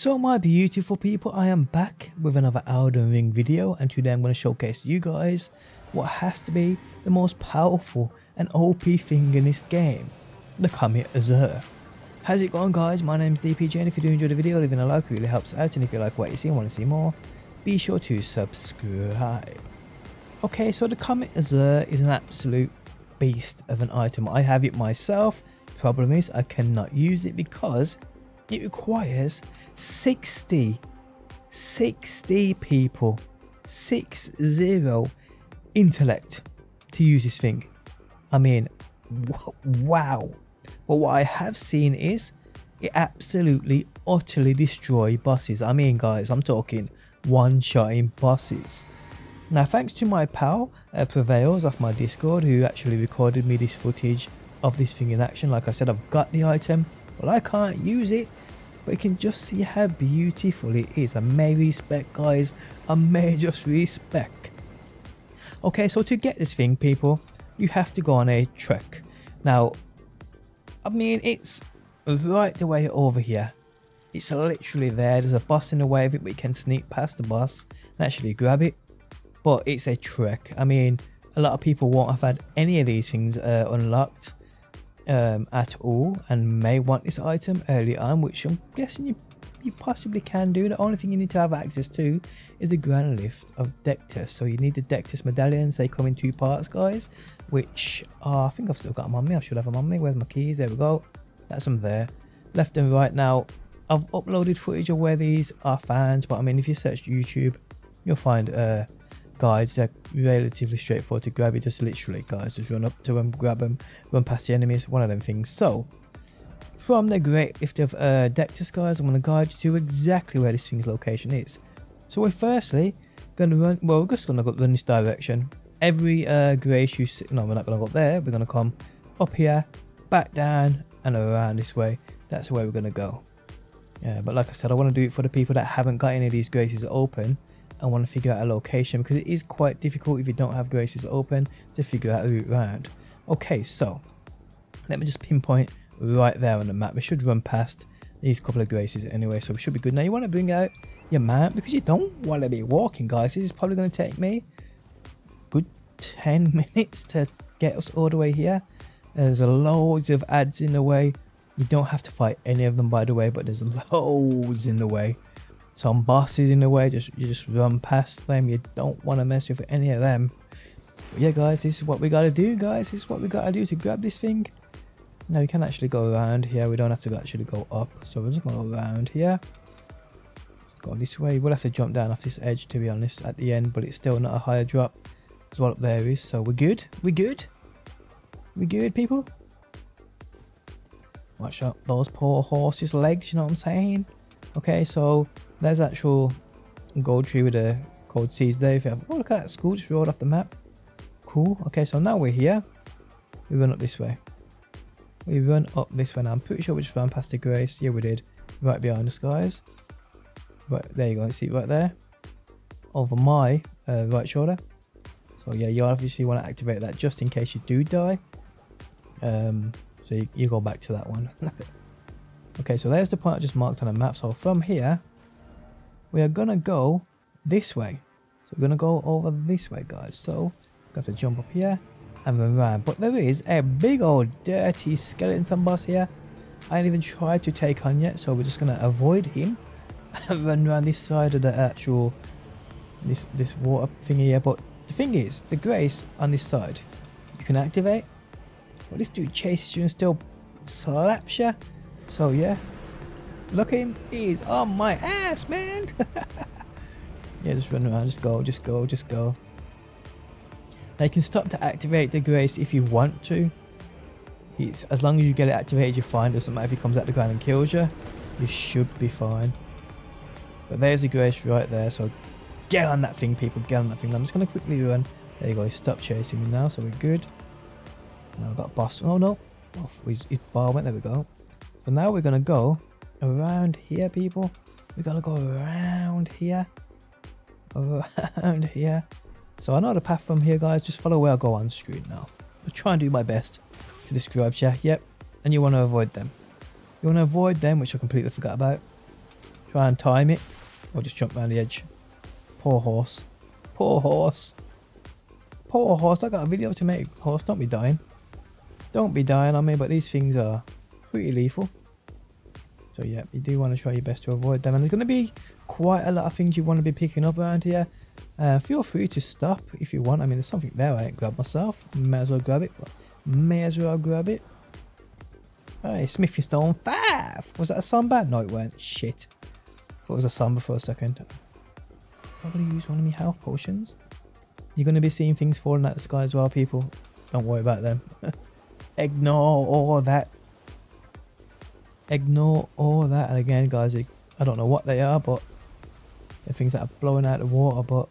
So my beautiful people, I am back with another Elden Ring video and today I'm going to showcase you guys what has to be the most powerful and OP thing in this game, the Comet Azur. How's it going guys, my name is DPJ and if you do enjoy the video, leaving a like really helps out and if you like what you see and want to see more, be sure to subscribe. Okay, so the Comet Azur is an absolute beast of an item. I have it myself. Problem is I cannot use it because it requires 60, 60 people, 60 intellect to use this thing. I mean, wow. But what I have seen is it absolutely, utterly destroy bosses. I mean, guys, I'm talking one-shotting bosses. Now thanks to my pal uh, Prevails off my Discord who actually recorded me this footage of this thing in action. Like I said I've got the item but I can't use it but you can just see how beautiful it is. I may respec guys, I may just respec. Okay so to get this thing people you have to go on a trek. Now I mean it's right the way over here. It's literally there. There's a boss in the way of it, you can sneak past the boss and actually grab it but it's a trek I mean, a lot of people won't have had any of these things uh, unlocked um, at all and may want this item early on, which I'm guessing you, you possibly can do. The only thing you need to have access to is the Grand Lift of Dectus. So you need the Dectus medallions. They come in two parts, guys, which uh, I think I've still got them on me. I should have them on me. Where's my keys? There we go. That's them there. Left and right. Now, I've uploaded footage of where these are found, but I mean, if you search YouTube, you'll find uh, guides they're relatively straightforward to grab. You just literally guys just run up to them grab them run past the enemies one of them things. So from the great gift of uh, Dectus guys I'm going to guide you to exactly where this thing's location is. So we're firstly going to run well we're just going to go run this direction. Every uh, grace you see no we're not going to go up there. We're going to come up here back down and around this way. That's where we're going to go. Yeah but like I said I want to do it for the people that haven't got any of these graces open I want to figure out a location because it is quite difficult if you don't have graces open to figure out a route around. Okay, so let me just pinpoint right there on the map. We should run past these couple of graces anyway, so we should be good. Now you want to bring out your map because you don't want to be walking, guys. This is probably going to take me good 10 minutes to get us all the way here. There's a loads of ads in the way. You don't have to fight any of them, by the way, but there's loads in the way some bosses in the way just you just run past them. You don't want to mess with any of them. But yeah guys this is what we gotta do guys. This is what we gotta do to grab this thing. Now we can actually go around here. We don't have to actually go up so we're just gonna go around here. Let's go this way. We'll have to jump down off this edge to be honest at the end but it's still not a higher drop. As what up there is. So we're good? We're good? We good people? Watch out those poor horses legs you know what i'm saying okay so there's actual gold tree with the gold seeds there. If you have, oh look at that school just rolled off the map. Cool. Okay, so now we're here. We run up this way. We run up this way now. I'm pretty sure we just ran past the grace. Yeah, we did. Right behind us, guys. Right, there you go. See it right there? Over my uh, right shoulder. So yeah, you obviously want to activate that just in case you do die. Um, so you, you go back to that one. okay, so there's the point I just marked on the map. So from here, we are gonna go this way. So we're gonna go over this way, guys. So got to jump up here and run around. But there is a big old dirty skeleton boss here. I ain't even tried to take on yet, so we're just gonna avoid him and run around this side of the actual this this water thingy here. But the thing is, the grace on this side, you can activate. But this dude chases you and still slaps you. So yeah, Look him. He's on my ass, man. yeah, just run around. Just go. Just go. Just go. Now you can stop to activate the grace if you want to. As long as you get it activated, you're fine. Doesn't matter if he comes out the ground and kills you. You should be fine. But there's the grace right there. So get on that thing, people. Get on that thing. I'm just going to quickly run. There you go. He stopped chasing me now. So we're good. Now I've got a boss. Oh, no. Oh, his, his bar went. There we go. So now we're going to go around here, people. We gotta go around here. Around here. So I know the path from here, guys. Just follow where I go on screen now. I'll try and do my best to describe you. Yep. And you want to avoid them. You want to avoid them, which I completely forgot about. Try and time it. Or just jump around the edge. Poor horse. Poor horse. Poor horse. I got a video to make. Horse, don't be dying. Don't be dying on me, but these things are pretty lethal. So yeah, you do want to try your best to avoid them. And there's going to be quite a lot of things you want to be picking up around here. Uh, feel free to stop if you want. I mean, there's something there I ain't grabbed myself. May as well grab it. May as well grab it. Hey, Smithing Stone 5! Was that a song bad? No, it weren't. Shit. Thought it was a song for a second. Probably use one of my health potions. You're going to be seeing things falling out of the sky as well, people. Don't worry about them. Ignore all that. Ignore all that. And again, guys, I don't know what they are, but they're things that are blowing out the water, but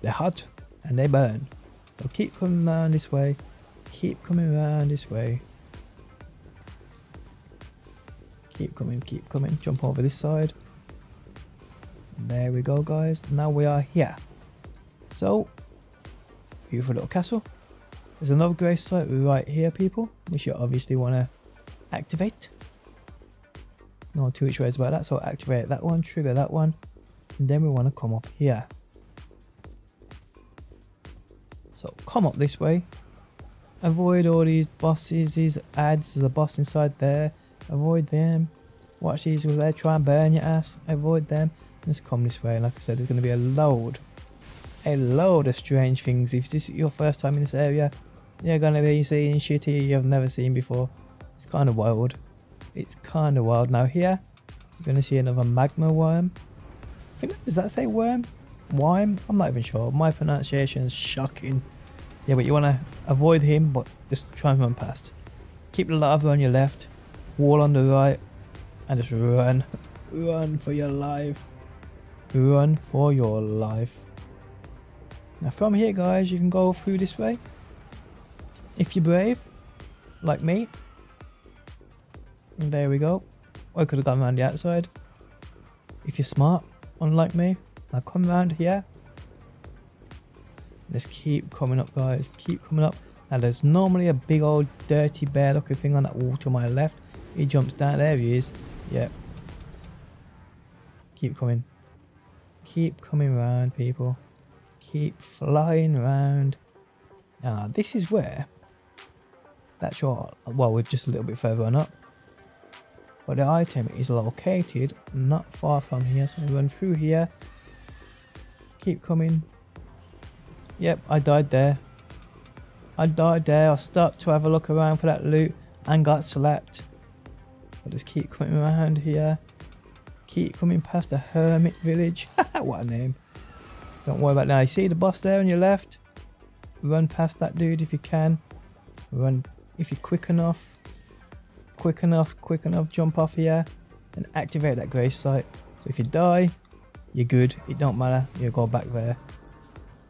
they're hot and they burn. So keep coming around this way. Keep coming around this way. Keep coming, keep coming. Jump over this side. There we go, guys. Now we are here. So, beautiful little castle. There's another grace site right here, people, which you obviously want to activate. No two which ways about that, so activate that one, trigger that one, and then we want to come up here. So come up this way. Avoid all these bosses, these ads, there's a boss inside there. Avoid them. Watch these with there, try and burn your ass. Avoid them. Just come this way. Like I said, there's going to be a load, a load of strange things. If this is your first time in this area, you're going to be seeing shit here you've never seen before. It's kind of wild. It's kind of wild. Now here, you're going to see another magma worm. I think, does that say worm? Worm? I'm not even sure. My pronunciation is shocking. Yeah, but you want to avoid him, but just try and run past. Keep the lava on your left wall on the right and just run run for your life run for your life now from here guys you can go through this way if you're brave like me there we go I could have gone around the outside if you're smart unlike me now come around here let's keep coming up guys keep coming up now there's normally a big old dirty bear looking thing on that wall to my left he jumps down. There he is. Yep. Keep coming. Keep coming round, people. Keep flying round. Ah, this is where. That's your. Well, we're just a little bit further on up. But the item is located not far from here. So we run through here. Keep coming. Yep, I died there. I died there. I stopped to have a look around for that loot and got slapped. I'll just keep coming around here. Keep coming past the hermit village. what a name. Don't worry about now. You see the boss there on your left? Run past that dude if you can. Run if you're quick enough. Quick enough, quick enough, jump off here and activate that grace site. So if you die, you're good. It don't matter. You go back there.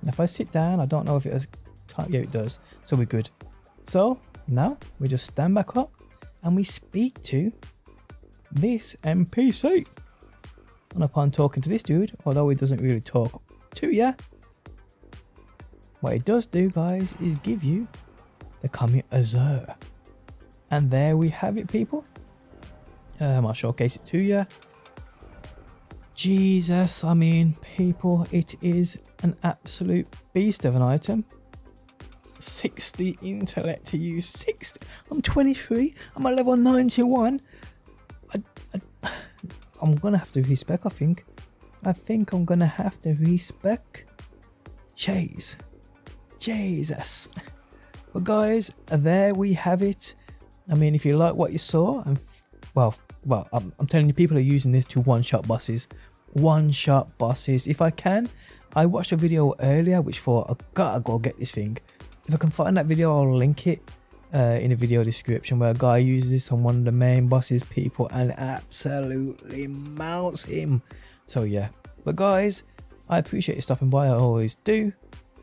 And if I sit down, I don't know if it has. Yeah, it does. So we're good. So now we just stand back up and we speak to this NPC. And upon talking to this dude, although he doesn't really talk to you, what it does do, guys, is give you the Comet Azur. And there we have it, people. Um, I'll showcase it to you. Jesus, I mean, people, it is an absolute beast of an item. 60 intellect to use. 60. I'm 23. I'm at level 91. I, I, I'm gonna have to respec, I think. I think I'm gonna have to respec. Jeez. Jesus. But guys, there we have it. I mean, if you like what you saw, and well, well, I'm, I'm telling you, people are using this to one-shot bosses. One-shot bosses. If I can, I watched a video earlier which thought I gotta go get this thing. If I can find that video, I'll link it uh, in the video description where a guy uses this on one of the main bosses people and absolutely mounts him. So yeah, but guys, I appreciate you stopping by, I always do.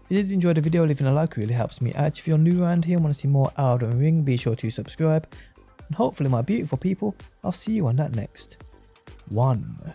If you did enjoy the video, leaving a like really helps me out. If you're new around here and want to see more Elden Ring, be sure to subscribe. And hopefully my beautiful people, I'll see you on that next one.